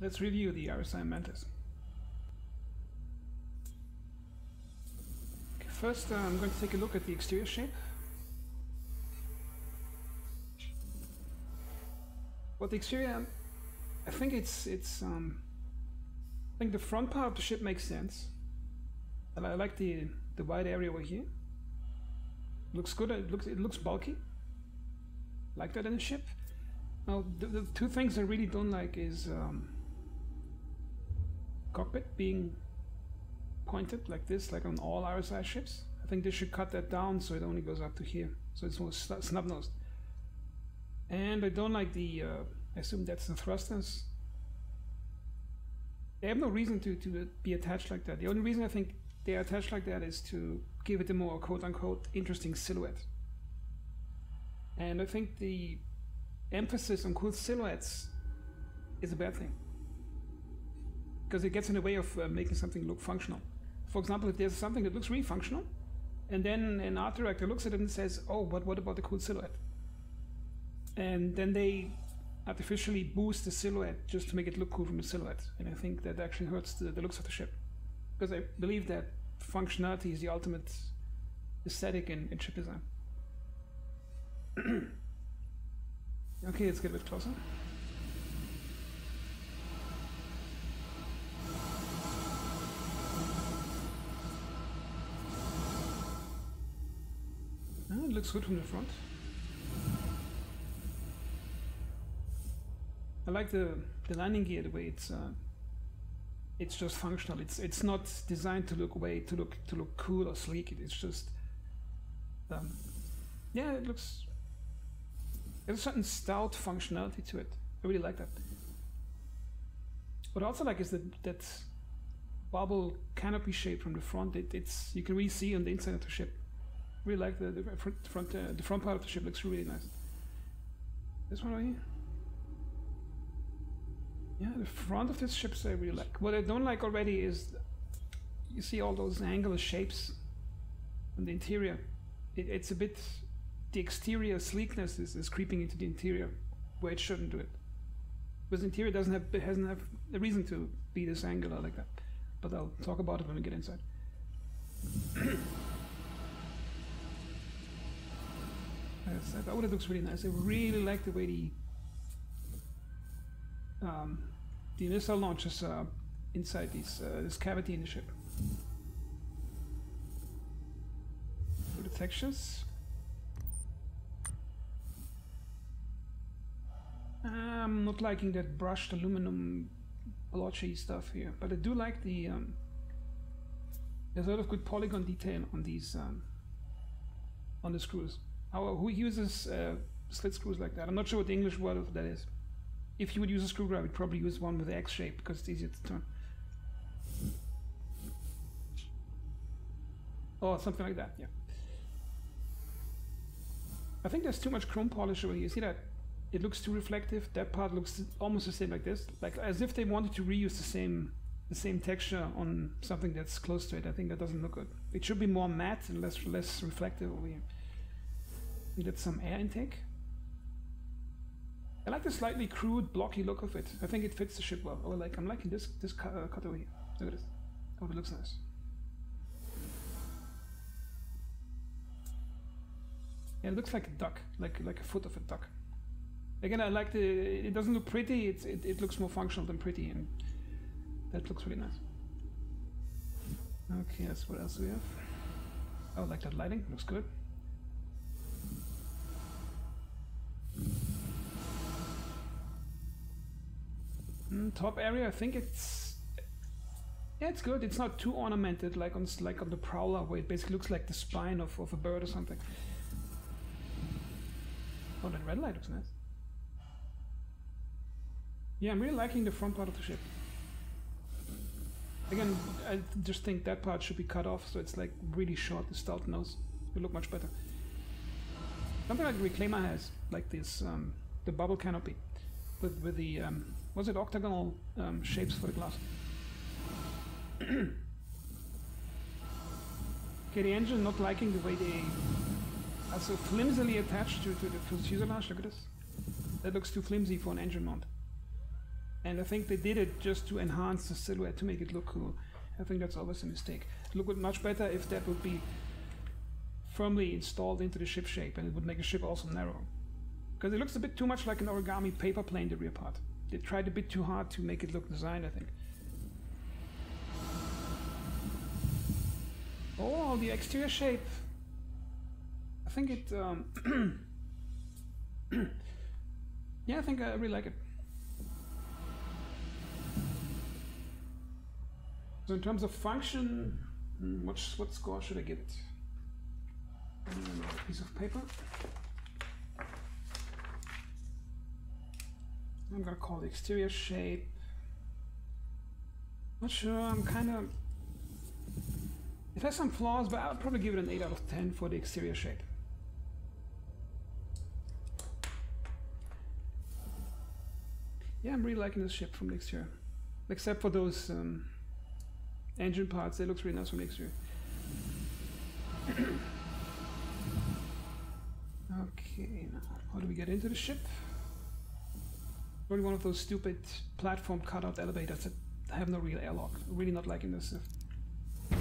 let's review the RSI Mantis. Okay, first, uh, I'm going to take a look at the exterior shape. Well, the exterior, I think it's it's um, I think the front part of the ship makes sense. And I like the the wide area over here. Looks good. It looks it looks bulky. Like that in a ship. Now the, the two things I really don't like is um, cockpit being pointed like this, like on all RSI ships. I think they should cut that down so it only goes up to here, so it's more snub-nosed. And I don't like the, uh, I assume that's the thrusters. They have no reason to, to be attached like that. The only reason I think they are attached like that is to give it a more quote-unquote interesting silhouette. And I think the emphasis on cool silhouettes is a bad thing. Because it gets in the way of uh, making something look functional. For example, if there's something that looks really functional, and then an art director looks at it and says, oh, but what about the cool silhouette? And then they artificially boost the silhouette just to make it look cool from the silhouette. And I think that actually hurts the, the looks of the ship. Because I believe that functionality is the ultimate aesthetic in, in ship design. okay, let's get a bit closer. It looks good from the front. I like the, the landing gear the way it's uh, it's just functional. It's it's not designed to look way to look to look cool or sleek. It's just um, yeah, it looks there's a certain stout functionality to it. I really like that. What I also like is that that bubble canopy shape from the front. It, it's you can really see on the inside of the ship. Really like the, the front front uh, the front part of the ship looks really nice. This one right here. Yeah, the front of this ship I really like. What I don't like already is you see all those angular shapes on the interior. It, it's a bit the exterior sleekness is, is creeping into the interior where it shouldn't do it. Because the interior doesn't have hasn't have a reason to be this angular like that. But I'll talk about it when we get inside. I thought it looks really nice. I really like the way the um, the initial launches uh, inside this, uh, this cavity in the ship. For the textures. I'm not liking that brushed aluminum blotchy stuff here, but I do like the um, there's a lot of good polygon detail on these um, on the screws. How who uses uh, slit screws like that? I'm not sure what the English word of that is. If you would use a screwdriver, you'd probably use one with the X shape because it's easier to turn. Or something like that, yeah. I think there's too much chrome polish over here. You see that? It looks too reflective. That part looks almost the same like this. Like as if they wanted to reuse the same the same texture on something that's close to it. I think that doesn't look good. It should be more matte and less less reflective over here. Get some air intake. I like the slightly crude, blocky look of it. I think it fits the ship well. Oh, like I'm liking this this cut, uh, cut over here. Look at this. Oh, it looks nice. Yeah, it looks like a duck, like like a foot of a duck. Again, I like the. It doesn't look pretty. It's it, it looks more functional than pretty, and that looks really nice. Okay, that's what else we have. Oh, I like that lighting. Looks good. Mm, top area, I think it's yeah, it's good. It's not too ornamented like on like on the Prowler, where it basically looks like the spine of, of a bird or something. Oh, that red light looks nice. Yeah, I'm really liking the front part of the ship. Again, I just think that part should be cut off, so it's like really short, the stealth nose. It would look much better. Something like Reclaimer has, like this, um, the bubble canopy, with, with the um, was it octagonal um, shapes for the glass? okay, the engine not liking the way they are so flimsily attached to, to the fuselage. Look at this. That looks too flimsy for an engine mount. And I think they did it just to enhance the silhouette to make it look cool. I think that's always a mistake. It would look much better if that would be firmly installed into the ship shape and it would make the ship also narrow. Because it looks a bit too much like an origami paper plane, the rear part. They tried a bit too hard to make it look designed, I think. Oh, the exterior shape. I think it, um, yeah, I think I really like it. So in terms of function, hmm, what, what score should I give it? A piece of paper. I'm gonna call the exterior shape. Not sure, I'm kind of... It has some flaws, but I'll probably give it an 8 out of 10 for the exterior shape. Yeah, I'm really liking this ship from the exterior. Except for those um, engine parts, they look really nice from the exterior. okay, now, how do we get into the ship? Really one of those stupid platform cutout elevators that have no real airlock. Really not liking this. Uh.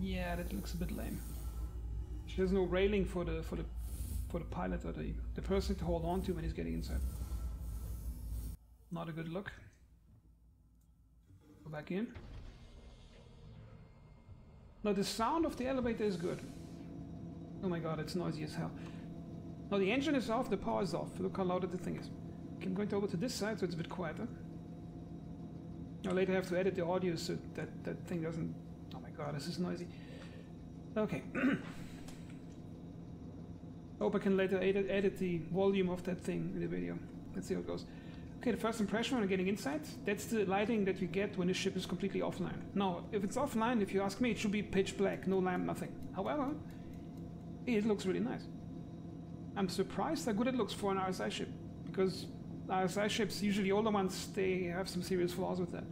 Yeah, that looks a bit lame. There's no railing for the for the for the pilot or the, the person to hold on to when he's getting inside. Not a good look. Go back in. Now the sound of the elevator is good. Oh my god, it's noisy as hell. Now the engine is off, the power is off. Look how loud the thing is. Okay, I'm going to over to this side so it's a bit quieter. I'll later have to edit the audio so that that thing doesn't... Oh my god, this is noisy. Okay. Hope I can later edit, edit the volume of that thing in the video. Let's see how it goes. Okay, the first impression when getting inside, that's the lighting that you get when the ship is completely offline. Now, if it's offline, if you ask me, it should be pitch black, no lamp, nothing. However, it looks really nice. I'm surprised how good it looks for an RSI ship, because RSI ships, usually older ones, they have some serious flaws with that.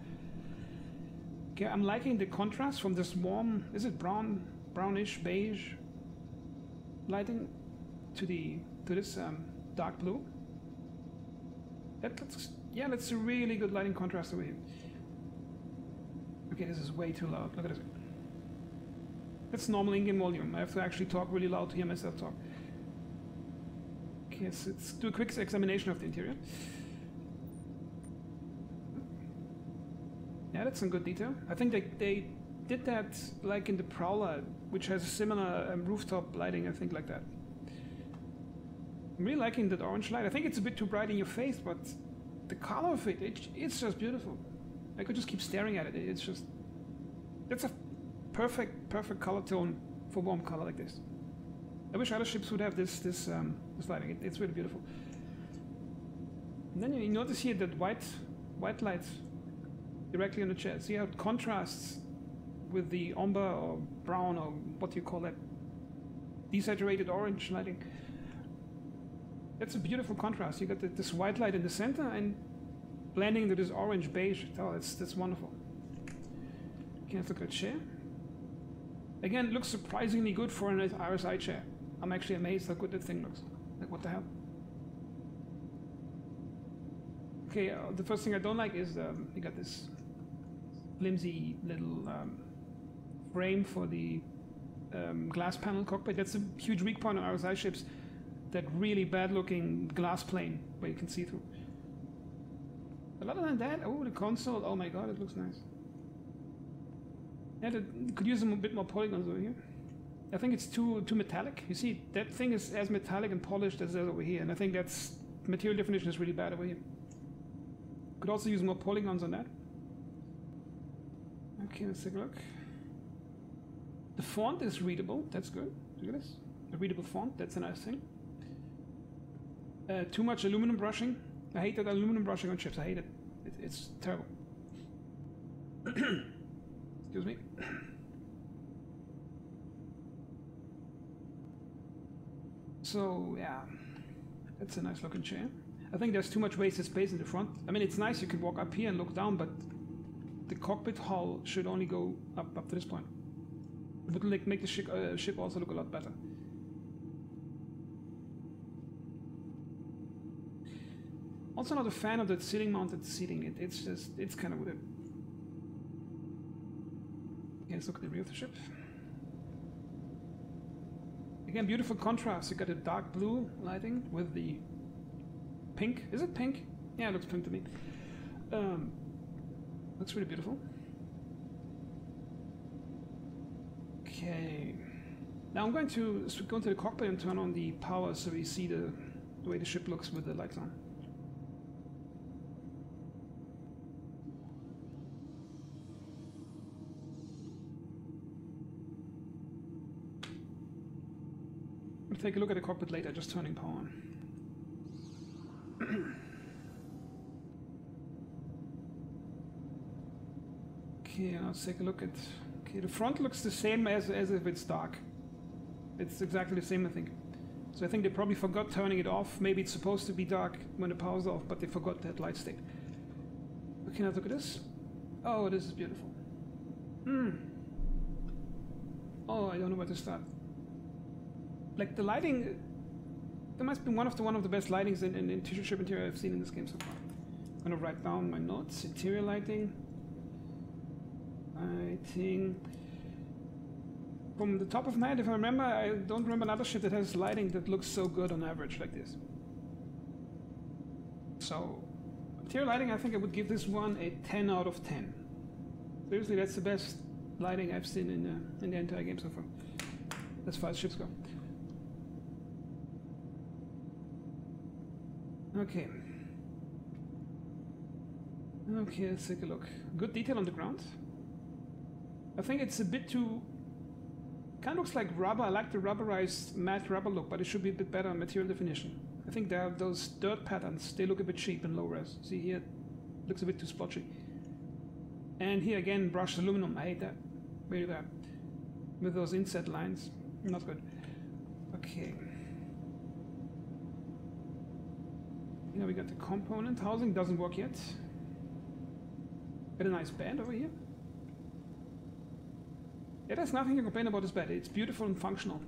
Okay, I'm liking the contrast from this warm, is it brown, brownish, beige lighting to the to this um, dark blue. That looks, yeah, that's a really good lighting contrast over here. Okay, this is way too loud. Look at this. That's normal in-game volume. I have to actually talk really loud to hear myself talk. Okay, so let's do a quick examination of the interior. Yeah, that's some good detail. I think they, they did that like in the Prowler, which has a similar um, rooftop lighting, I think like that. Really liking that orange light. I think it's a bit too bright in your face, but the color of it, it it's just beautiful. I could just keep staring at it. It's just that's a perfect, perfect color tone for warm color like this. I wish other ships would have this this um, this lighting. It, it's really beautiful. And then you notice here that white white light directly on the chair. See how it contrasts with the umber or brown or what do you call that? Desaturated orange lighting. That's a beautiful contrast. You got the, this white light in the center and blending into this orange beige. Oh, that's that's wonderful. Can I look at chair? Again, looks surprisingly good for an RSI chair. I'm actually amazed how good that thing looks. Like, what the hell? Okay, uh, the first thing I don't like is um, you got this flimsy little um, frame for the um, glass panel cockpit. That's a huge weak point on RSI ships. That really bad looking glass plane where you can see through. But other than that, oh, the console, oh my god, it looks nice. Yeah, could use a bit more polygons over here. I think it's too too metallic. You see, that thing is as metallic and polished as that over here, and I think that's material definition is really bad over here. Could also use more polygons on that. Okay, let's take a look. The font is readable. That's good. Look at this. A readable font. That's a nice thing. Uh, too much aluminum brushing. I hate that aluminum brushing on chips. I hate it. it it's terrible. Excuse me. So yeah, that's a nice looking chair. I think there's too much wasted space in the front. I mean, it's nice you can walk up here and look down, but the cockpit hull should only go up up to this point. It would like make the ship, uh, ship also look a lot better. Also not a fan of that ceiling mounted seating. It, it's just, it's kind of weird. Okay, let's look at the rear of the ship. Again, beautiful contrast. You got a dark blue lighting with the pink. Is it pink? Yeah, it looks pink to me. Um, looks really beautiful. Okay. Now I'm going to go into the cockpit and turn on the power so we see the, the way the ship looks with the lights on. Take a look at the cockpit later, just turning power on. okay, let's take a look at... Okay, the front looks the same as, as if it's dark. It's exactly the same, I think. So I think they probably forgot turning it off. Maybe it's supposed to be dark when the power's off, but they forgot that light state. Okay, now look at this. Oh, this is beautiful. Hmm. Oh, I don't know where to start. Like the lighting, there must be one of the one of the best lightings in, in, in tissue ship interior I've seen in this game so far. I'm gonna write down my notes. Interior lighting. Lighting. From the top of my head, if I remember, I don't remember another ship that has lighting that looks so good on average like this. So, interior lighting, I think I would give this one a 10 out of 10. Seriously, that's the best lighting I've seen in, uh, in the entire game so far, as far as ships go. Okay. Okay, let's take a look. Good detail on the ground. I think it's a bit too... Kind of looks like rubber. I like the rubberized matte rubber look, but it should be a bit better on material definition. I think there are those dirt patterns. They look a bit cheap in low res. See here, looks a bit too splotchy. And here again, brushed aluminum. I hate that. Really bad. With those inset lines. Not good. Okay. Now we got the component. Housing doesn't work yet. Got a nice bed over here. Yeah, there's nothing to complain about this bed. It's beautiful and functional.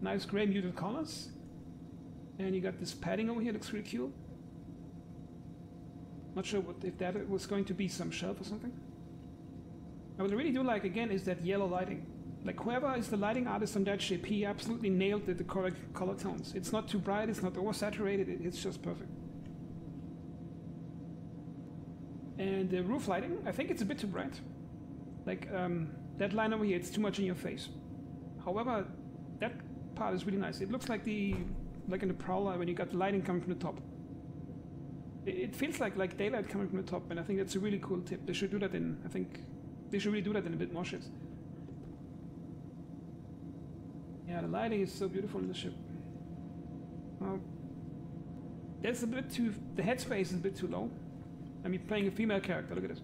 Nice gray muted colors. And you got this padding over here, looks really cool. Not sure what if that was going to be some shelf or something. Now what I really do like again is that yellow lighting. Like whoever is the lighting artist on that ship, he absolutely nailed the, the correct color tones. It's not too bright, it's not oversaturated, it, it's just perfect. And the roof lighting, I think it's a bit too bright. Like um, that line over here, it's too much in your face. However, that part is really nice. It looks like the like in the Prowler when you got the lighting coming from the top. It, it feels like like daylight coming from the top, and I think that's a really cool tip. They should do that in. I think they should really do that in a bit more ships. Yeah, the lighting is so beautiful in the ship. That's a bit too. The headspace is a bit too low. I mean, playing a female character. Look at this.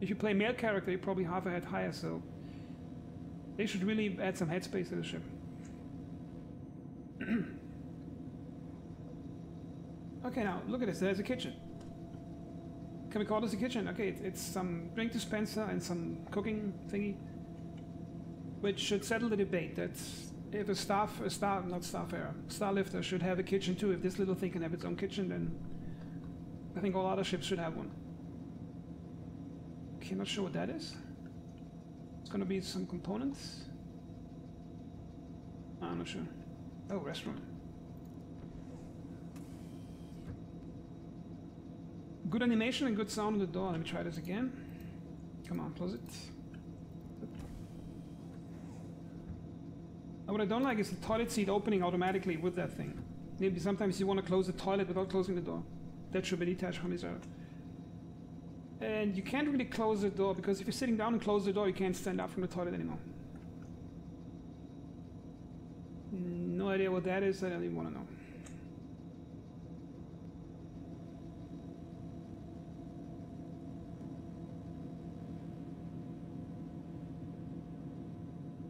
If you play male character, you're probably half a head higher. So they should really add some headspace to the ship. okay, now look at this. There's a kitchen. Can we call this a kitchen? Okay, it's, it's some drink dispenser and some cooking thingy which should settle the debate that if a staff, a star, not staff air, star lifter should have a kitchen too. If this little thing can have its own kitchen, then I think all other ships should have one. Okay, not sure what that is. It's gonna be some components. I'm not sure. Oh, restaurant. Good animation and good sound on the door. Let me try this again. Come on, close it. What I don't like is the toilet seat opening automatically with that thing. Maybe sometimes you want to close the toilet without closing the door. That should be detached from each other. And you can't really close the door because if you're sitting down and close the door, you can't stand up from the toilet anymore. No idea what that is, I don't even want to know.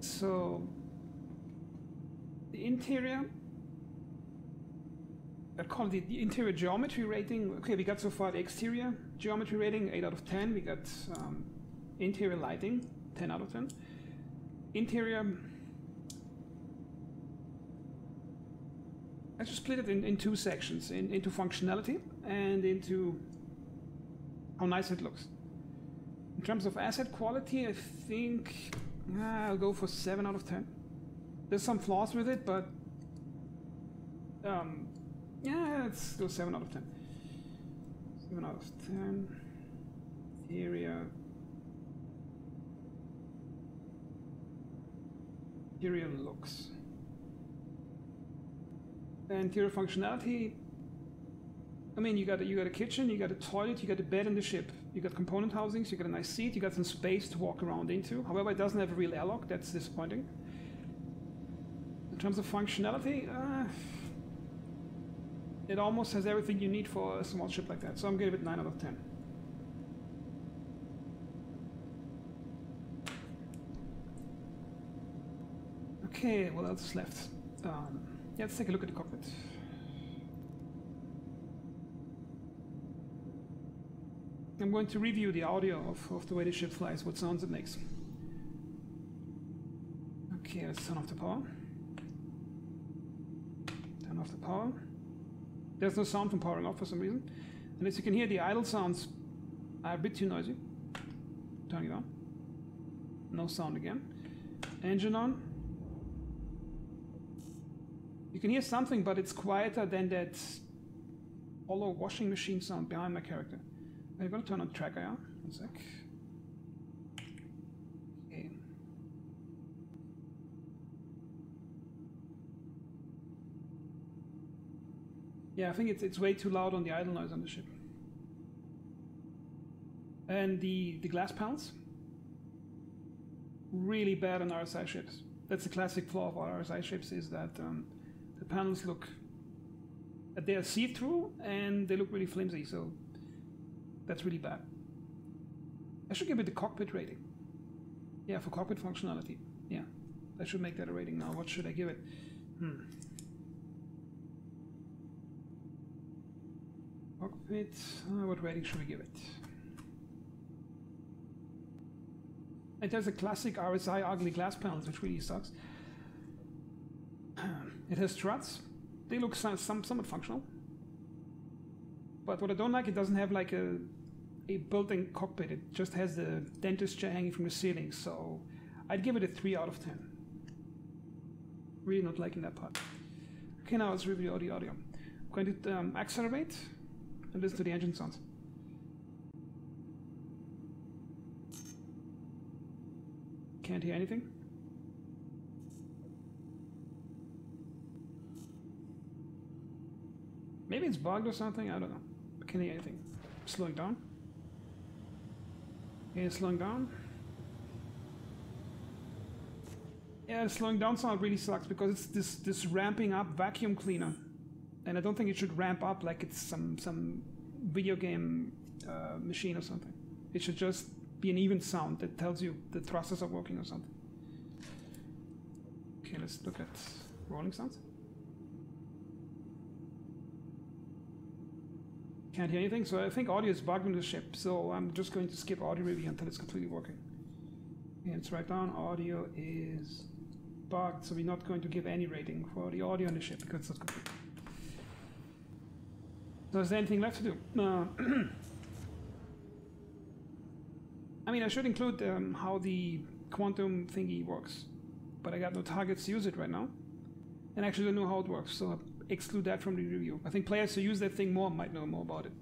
So interior. I call it the interior geometry rating. Okay, we got so far the exterior geometry rating, 8 out of 10. We got um, interior lighting, 10 out of 10. Interior, I just split it in, in two sections, in, into functionality and into how nice it looks. In terms of asset quality, I think I'll go for 7 out of 10. There's some flaws with it, but um, yeah, let's go 7 out of 10. 7 out of 10. Area. Interior looks. And interior functionality. I mean, you got a, you got a kitchen, you got a toilet, you got a bed in the ship, you got component housings, you got a nice seat, you got some space to walk around into. However, it doesn't have a real airlock. That's disappointing. In terms of functionality, uh, it almost has everything you need for a small ship like that. So I'm gonna it 9 out of 10. Okay, what else is left? Um, yeah, let's take a look at the cockpit. I'm going to review the audio of, of the way the ship flies, what sounds it makes. Okay, let's turn off the power. Off the power. There's no sound from powering off for some reason. And as you can hear, the idle sounds are a bit too noisy. Turning it on. No sound again. Engine on. You can hear something, but it's quieter than that hollow washing machine sound behind my character. I'm gonna turn on tracker, yeah? One sec. Okay. Yeah, I think it's it's way too loud on the idle noise on the ship. And the the glass panels really bad on RSI ships. That's the classic flaw of RSI ships is that um, the panels look they are see-through and they look really flimsy. So that's really bad. I should give it the cockpit rating. Yeah, for cockpit functionality. Yeah, I should make that a rating now. What should I give it? Hmm. Cockpit, uh, what rating should we give it? It has a classic RSI ugly glass panels, which really sucks. It has struts. They look some, some, somewhat functional. But what I don't like, it doesn't have like a a built-in cockpit. It just has the dentist chair hanging from the ceiling. So I'd give it a three out of ten. Really not liking that part. Okay, now let's review the audio. I'm going to um, accelerate and listen to the engine sounds. Can't hear anything. Maybe it's bugged or something, I don't know. I can't hear anything. Slowing down. Okay, slowing down. Yeah, slowing down sound really sucks because it's this this ramping up vacuum cleaner, and I don't think it should ramp up like it's some some video game uh, machine or something. It should just be an even sound that tells you the thrusters are working or something. Okay, let's look at rolling sounds. Can't hear anything, so I think audio is bugged in the ship, so I'm just going to skip audio review until it's completely working. And it's right down, audio is bugged, so we're not going to give any rating for the audio on the ship because it's not complete. So is there anything left to do? Uh, I mean, I should include um, how the quantum thingy works, but I got no targets to use it right now. And actually don't know how it works, so exclude that from the review. I think players who use that thing more might know more about it.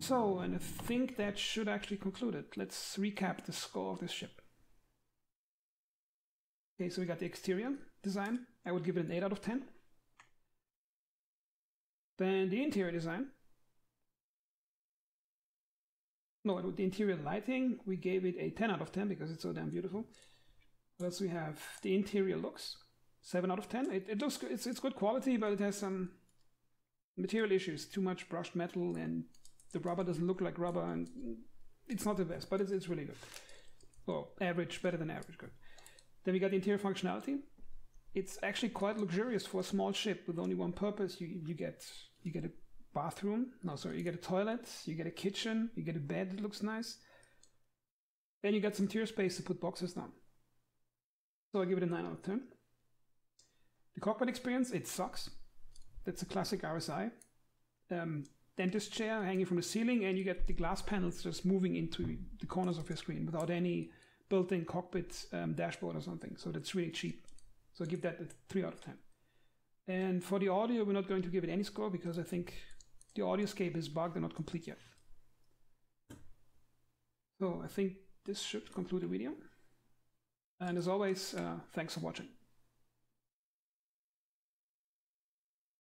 So, and I think that should actually conclude it. Let's recap the score of this ship. Okay, so we got the exterior design. I would give it an 8 out of 10. Then the interior design. No, the interior lighting, we gave it a 10 out of 10 because it's so damn beautiful. Else we have? The interior looks seven out of ten. It, it looks good. It's, it's good quality, but it has some material issues. Too much brushed metal, and the rubber doesn't look like rubber, and it's not the best, but it's, it's really good. Well, average, better than average, good. Then we got the interior functionality. It's actually quite luxurious for a small ship with only one purpose. You you get you get a bathroom. No, sorry, you get a toilet. You get a kitchen. You get a bed that looks nice. Then you got some tier space to put boxes down. So I give it a nine out of ten. The cockpit experience, it sucks. That's a classic RSI. Um, dentist chair hanging from the ceiling, and you get the glass panels just moving into the corners of your screen without any built-in cockpit um, dashboard or something. So that's really cheap. So give that a three out of ten. And for the audio, we're not going to give it any score because I think the audioscape is bugged and not complete yet. So I think this should conclude the video. And as always, uh, thanks for watching.